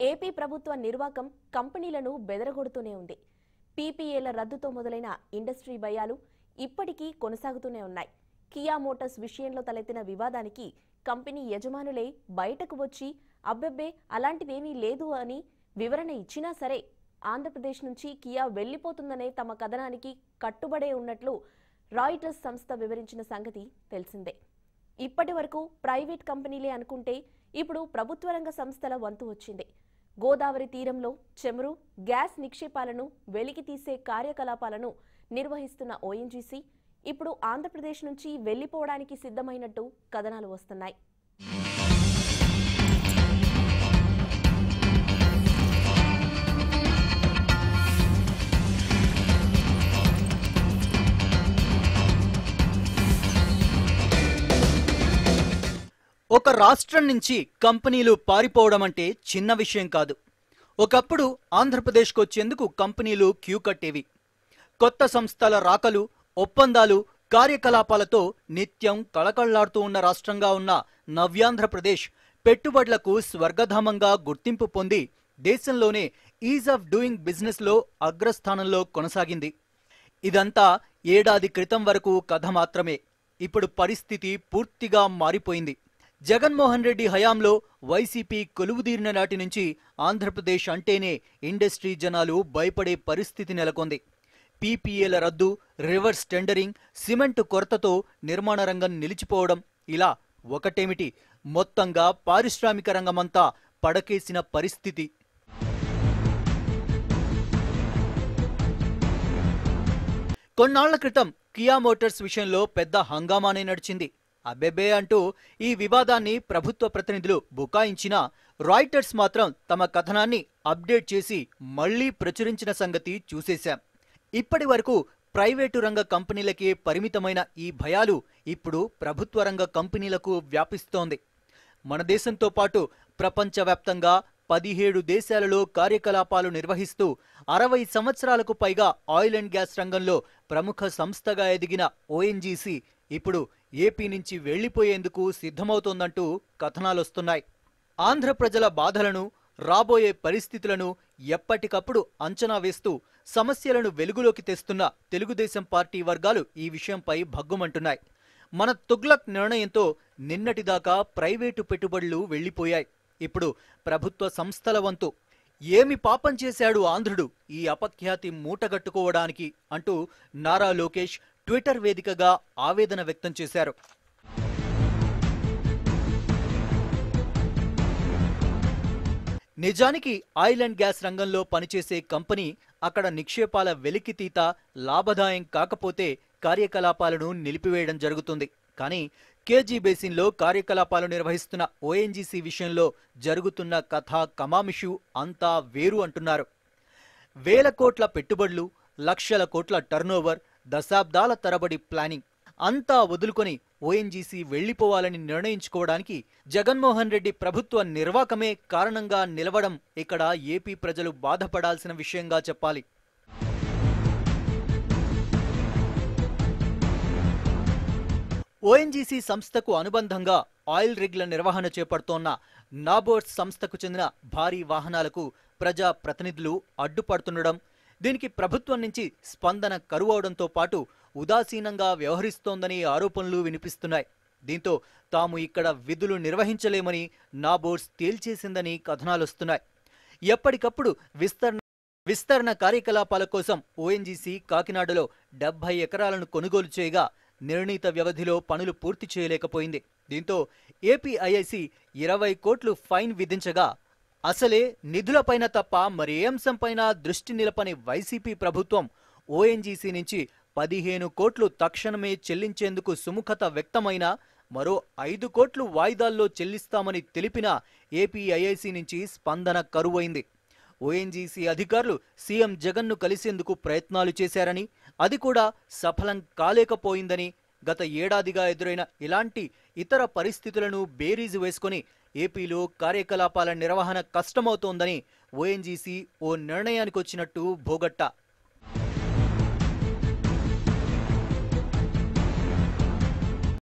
AP ప్రభుత్వ నిర్వాకం కంపెనీలను బెదరగొడుతూనే ఉంది. పీపీఏల రద్దుతో మొదలైన ఇండస్ట్రీ భయాలు ఇప్పటికీ కొనసాగుతూనే ఉన్నాయి. కియా మోటార్స్ విషయంలో తలెత్తిన వివాదానికి కంపెనీ యజమానులే బయటకు వచ్చి అబ్బెబ్బే అలాంటిదేమీ లేదు అని వివరణ ఇచ్చినా సరే ఆంధ్రప్రదేశ్ నుంచి కియా వెళ్ళిపోతుందనే తమ కథనానికి కట్టుబడే ఉన్నట్లు రాయిటర్స్ సంస్థ వివరించిన సంగతి తెలిసిందే. ఇప్పటి వరకు ప్రైవేట్ కంపెనీలే అనుకుంటే ఇప్పుడు ప్రభుత్వ రంగ సంస్థల వంతు వచ్చింది. గోదావరి తీరంలో చెమురు గ్యాస్ నిక్షేపాలను వెలికి తీసే కార్యకలాపాలను నిర్వహిస్తున్న ఓఎన్జీసీ ఇప్పుడు ఆంధ్రప్రదేశ్ నుంచి వెళ్ళిపోవడానికి సిద్ధమైనట్టు కథనాలు వస్తున్నాయి. ఒక రాష్ట్రం నుంచి కంపెనీలు పారిపోవడం అంటే చిన్న విషయం కాదు. ఒకప్పుడు ఆంధ్రప్రదేశ్కు వచ్చేందుకు కంపెనీలు క్యూ కట్టేవి. కొత్త సంస్థల రాకలు ఒప్పందాలు కార్యకలాపాలతో నిత్యం కళకళ్ళాడుతూ ఉన్న రాష్ట్రంగా ఉన్న నవ్యాంధ్రప్రదేశ్ పెట్టుబడులకు స్వర్గధామంగా గుర్తింపు పొంది దేశంలోనే ఈజ్ ఆఫ్ డూయింగ్ బిజినెస్లో అగ్రస్థానంలో కొనసాగింది. ఇదంతా ఏడాది క్రితం వరకు కథ మాత్రమే. ఇప్పుడు పరిస్థితి పూర్తిగా మారిపోయింది. జగన్మోహన్ రెడ్డి హయాంలో వైసీపీ కొలువుదీరిన నాటి నుంచి ఆంధ్రప్రదేశ్ అంటేనే ఇండస్ట్రీ జనాలు భయపడే పరిస్థితి నెలకొంది. పీపీఏల రద్దు రివర్స్ టెండరింగ్ సిమెంట్ కొరతతో నిర్మాణ రంగం నిలిచిపోవడం ఇలా ఒకటేమిటి? మొత్తంగా పారిశ్రామిక రంగమంతా పడకేసిన పరిస్థితి. కొన్నాళ్ళ క్రితం కియా మోటార్స్ విషయంలో పెద్ద హంగామానే నడిచింది. అబ్బెబ్బే అంటూ ఈ వివాదాన్ని ప్రభుత్వ ప్రతినిధులు బుకాయించినా రాయిటర్స్ మాత్రం తమ కథనాన్ని అప్డేట్ చేసి మళ్ళీ ప్రచురించిన సంగతి చూసేశాం. ఇప్పటి వరకు ప్రైవేటు రంగ కంపెనీలకే పరిమితమైన ఈ భయాలు ఇప్పుడు ప్రభుత్వ రంగ కంపెనీలకు వ్యాపిస్తోంది. మన దేశంతో పాటు ప్రపంచవ్యాప్తంగా పదిహేడు దేశాలలో కార్యకలాపాలు నిర్వహిస్తూ అరవై సంవత్సరాలకు పైగా ఆయిల్ అండ్ గ్యాస్ రంగంలో ప్రముఖ సంస్థగా ఎదిగిన ఓఎన్జీసీ ఇప్పుడు ఏపీ నుంచి వెళ్ళిపోయేందుకు సిద్ధమవుతోందంటూ కథనాలొస్తున్నాయి. ఆంధ్ర ప్రజల బాధలను రాబోయే పరిస్థితులను ఎప్పటికప్పుడు అంచనా వేస్తూ సమస్యలను వెలుగులోకి తెస్తున్న తెలుగుదేశం పార్టీ వర్గాలు ఈ విషయంపై భగ్గుమంటున్నాయి. మన తుగ్లక్ నిర్ణయంతో నిన్నటిదాకా ప్రైవేటు పెట్టుబడులు వెళ్ళిపోయాయి ఇప్పుడు ప్రభుత్వ సంస్థల వంతు. ఏమి పాపం చేశాడు ఆంధ్రుడు ఈ అపఖ్యాతి మూటగట్టుకోవడానికి అంటూ నారా లోకేష్ ట్విట్టర్ వేదికగా ఆవేదన వ్యక్తం చేశారు. నిజానికి ఆయిల్ అండ్ గ్యాస్ రంగంలో పనిచేసే కంపెనీ అక్కడ నిక్షేపాల వెలికితీత లాభదాయం కాకపోతే కార్యకలాపాలను నిలిపివేయడం జరుగుతుంది. కానీ కేజీ బేసిన్లో కార్యకలాపాలు నిర్వహిస్తున్న ఓఎన్జీసీ విషయంలో జరుగుతున్న కథ కమామిషు అంతా వేరు అంటున్నారు. వేల కోట్ల పెట్టుబడులు లక్షల కోట్ల టర్నోవర్ దశాబ్దాల తరబడి ప్లానింగ్. అంతా వదులుకొని ఓఎన్జీసీ వెళ్ళిపోవాలని నిర్ణయించుకోవడానికి జగన్మోహన్ రెడ్డి ప్రభుత్వ నిర్వాకమే కారణంగా నిలవడం ఇక్కడ ఏపీ ప్రజలు బాధపడాల్సిన విషయంగా చెప్పాలి. ఓఎన్జీసీ సంస్థకు అనుబంధంగా ఆయిల్ రిగ్ల నిర్వహణ చేపడుతోన్న నాబోర్డ్స్ సంస్థకు చెందిన భారీ వాహనాలకు ప్రజా ప్రతినిధులు అడ్డుపడుతుండడం దీనికి ప్రభుత్వం నుంచి స్పందన కరువవడంతో పాటు ఉదాసీనంగా వ్యవహరిస్తోందని ఆరోపణలు వినిపిస్తున్నాయి. దీంతో తాము ఇక్కడ విధులు నిర్వహించలేమని నాబోర్డ్స్ తేల్చేసిందని కథనాలొస్తున్నాయి. ఎప్పటికప్పుడు విస్తరణ విస్తరణ కార్యకలాపాల కోసం ఓఎన్జీసీ కాకినాడలో డెబ్బై ఎకరాలను కొనుగోలు చేయగా నిర్ణీత వ్యవధిలో పనులు పూర్తి చేయలేకపోయింది. దీంతో ఏపీఐఐసి ఇరవై కోట్లు ఫైన్ విధించగా అసలే నిధులపైన తప్ప మరి ఏ అంశంపైన దృష్టి నిలపని వైసీపీ ప్రభుత్వం ఓఎన్జీసీ నుంచి పదిహేను కోట్లు తక్షణమే చెల్లించేందుకు సుముఖత వ్యక్తమైన మరో ఐదు కోట్లు వాయిదాల్లో చెల్లిస్తామని తెలిపిన ఏపీఐఐసి నుంచి స్పందన కరువైంది. ఓఎన్జీసీ అధికారులు సీఎం జగన్ను కలిసేందుకు ప్రయత్నాలు చేశారని అది కూడా సఫలం కాలేకపోయిందని గత ఏడాదిగా ఎదురైన ఇలాంటి ఇతర పరిస్థితులను బేరీజు వేసుకొని ఏపీలో కార్యకలాపాల నిర్వహణ కష్టమవుతోందని ఓఎన్జీసీ ఓ నిర్ణయానికొచ్చినట్టు భోగట్ట.